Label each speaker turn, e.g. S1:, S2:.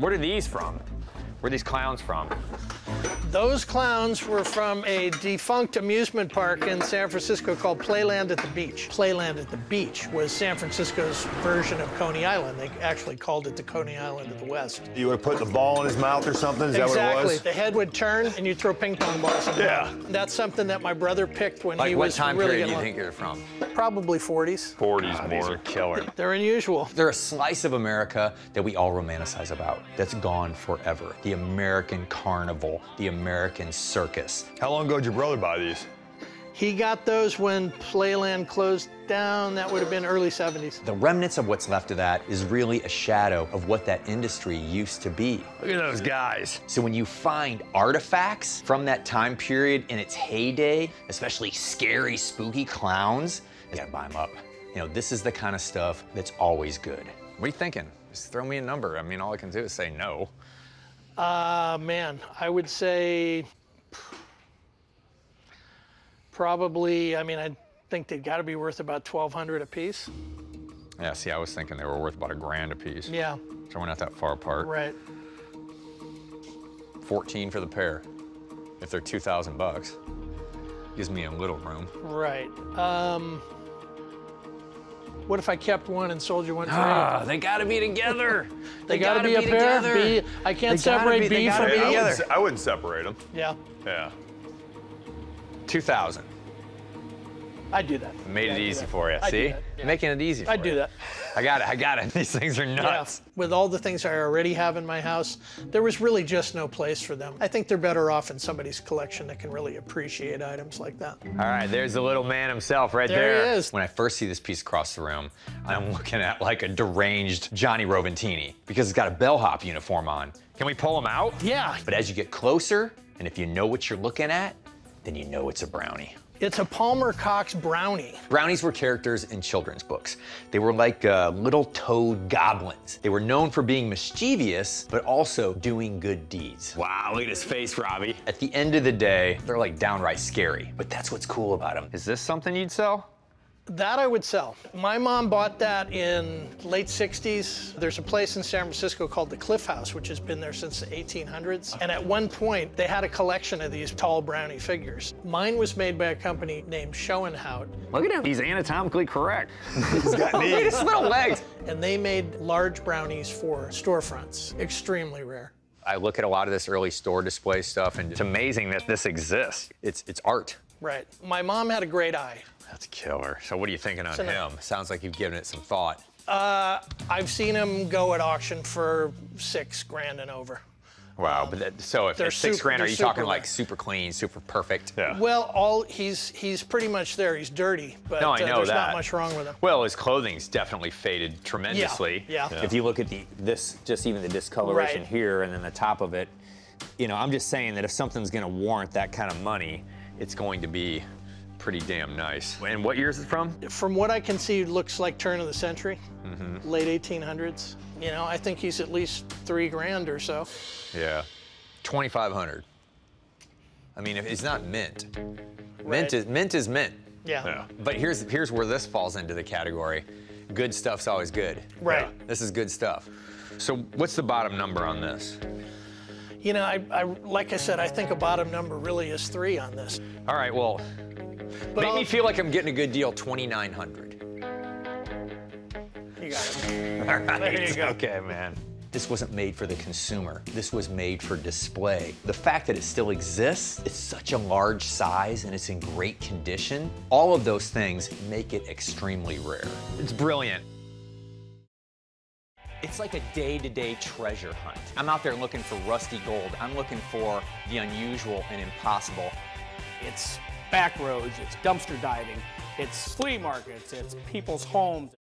S1: What are these from? Where are these clowns from?
S2: Those clowns were from a defunct amusement park in San Francisco called Playland at the Beach. Playland at the Beach was San Francisco's version of Coney Island. They actually called it the Coney Island of the West.
S3: You would have put the ball in his mouth or something? Is
S2: exactly.
S3: that what it was?
S2: The head would turn and you'd throw ping pong balls in
S3: Yeah.
S2: mouth. That's something that my brother picked when
S1: Like
S2: he
S1: what
S2: was
S1: time
S2: really
S1: period do you think you're from?
S2: Probably 40s.
S3: 40s
S1: Ah, these
S3: more.
S1: are killer.
S2: They're unusual.
S4: They're a slice of America that we all romanticize about. That's gone forever. The American carnival, the American circus.
S3: How long ago did your brother buy these?
S2: He got those when Playland closed down. That would have been early 70s.
S4: The remnants of what's left of that is really a shadow of what that industry used to be.
S1: Look at those guys.
S4: So when you find artifacts from that time period in its heyday, especially scary, spooky clowns, you gotta buy them up. You know, this is the kind of stuff that's always good.
S1: What are you thinking? Just throw me a number. I mean, all I can do is say no.
S2: Uh, man, I would say probably, I mean, I think they've got to be worth about 1200 a piece.
S1: Yeah, see, I was thinking they were worth about a grand a piece.
S2: Yeah,
S1: So we're not that far apart.
S2: right.
S1: 14 for the pair. If they're 2,000 bucks. Gives me a little room.
S2: Right. Um, what if I kept one and sold you one for
S1: Ah,
S2: eight?
S1: they gotta be together.
S2: They got to be a pair. B, I can't
S1: They
S2: separate
S1: be- they
S2: B from
S1: be
S2: E.
S3: I wouldn't, I wouldn't separate them.
S2: Yeah,
S3: Yeah.
S1: 2,000.
S2: I'd do that.
S1: Made
S2: Yeah,
S1: it easy for you.
S2: I'd
S1: See?
S2: yeah.
S1: Making it easy
S2: I'd do
S1: you.
S2: that.
S1: I got it. I got it. These things are
S2: Yeah.
S1: nuts.
S2: With all the things I already have in my house, there was really just no place for them. I think they're better off in somebody's collection that can really appreciate items like that.
S1: All right, there's the little man himself right
S2: There
S1: there.
S2: he is.
S4: When I first see this piece across the room, I'm looking at like a deranged Johnny Roventini because it's got a bellhop uniform on.
S1: Can we pull him out?
S2: Yeah,
S4: But as you get closer, and if you know what you're looking at, then you know it's a brownie.
S2: It's a Palmer Cox brownie.
S4: Brownies were characters in children's books. They were like uh, little toad goblins. They were known for being mischievous, but also doing good deeds.
S1: Wow, look at his face, Robbie.
S4: At the end of the day, they're like downright scary, but that's what's cool about them.
S1: Is this something you'd sell?
S2: That I would sell. My mom bought that in late 60s. There's a place in San Francisco called the Cliff House, which has been there since the 1800s. And at one point, they had a collection of these tall brownie figures. Mine was made by a company named Schoenhut,
S1: Look at him. He's anatomically correct.
S3: He's got
S1: Look at
S3: knees.
S1: his little legs.
S2: and they made large brownies for storefronts. Extremely rare.
S1: I look at a lot of this early store display stuff, and it's amazing that this exists.
S4: It's, it's art.
S2: Right. My mom had a great eye.
S1: That's killer. So what are you thinking on
S2: So now-
S1: him?
S4: Sounds like you've given it some thought.
S2: Uh, I've seen him go at auction for six grand and over.
S1: Wow, but that, so if
S2: They're
S1: at six
S2: super-
S1: grand, are you talking
S2: super
S1: like.
S4: Super clean, super perfect.
S3: Yeah.
S2: Well, all he's he's pretty much there. He's dirty, but
S1: No, I
S2: uh,
S1: know
S2: there's
S1: that.
S2: not much wrong with him.
S1: Well, his clothing's definitely faded tremendously.
S2: Yeah, yeah.
S5: If you look at the this, just even the discoloration
S2: Right.
S5: here and then the top of it, you know, I'm just saying that if something's going to warrant that kind of money,
S1: It's going to be pretty damn nice. And what year is it from?
S2: From what I can see, it looks like turn of the century,
S1: Mm-hmm.
S2: late 1800s. You know, I think he's at least three grand or so.
S1: Yeah.
S4: 2,500. I mean, it's not mint.
S2: Right.
S4: Mint is mint is mint.
S2: Yeah.
S3: Yeah.
S4: But here's here's where this falls into the category. Good stuff's always good.
S2: Right.
S4: This is good stuff.
S1: So what's the bottom number on this?
S2: You know, I, I like I said, I think a bottom number really is three on this.
S1: All right, well,
S2: But
S4: Make
S2: I'll-
S4: me feel like I'm getting a good deal. 2,900.
S2: you got it.
S1: all right.
S2: There you go.
S1: Okay, man.
S4: This wasn't made for the consumer. This was made for display. The fact that it still exists, it's such a large size and it's in great condition, all of those things make it extremely rare.
S1: It's brilliant.
S5: it's like a day-to-day treasure hunt. I'm out there looking for rusty gold. I'm looking for the unusual and impossible.
S6: It's back roads, it's dumpster diving, it's flea markets, it's people's homes.